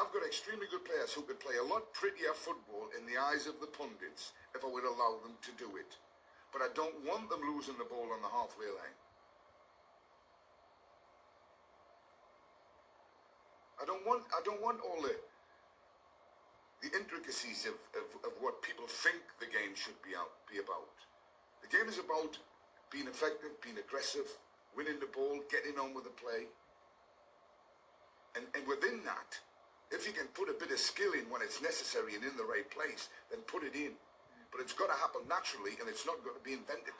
I've got extremely good players who could play a lot prettier football in the eyes of the pundits if I would allow them to do it. But I don't want them losing the ball on the halfway line. I don't want I don't want all the the intricacies of, of, of what people think the game should be out be about. The game is about being effective, being aggressive, winning the ball, getting on with the play. And, and within that, if you can put a bit of skill in when it's necessary and in the right place, then put it in. But it's got to happen naturally and it's not going to be invented.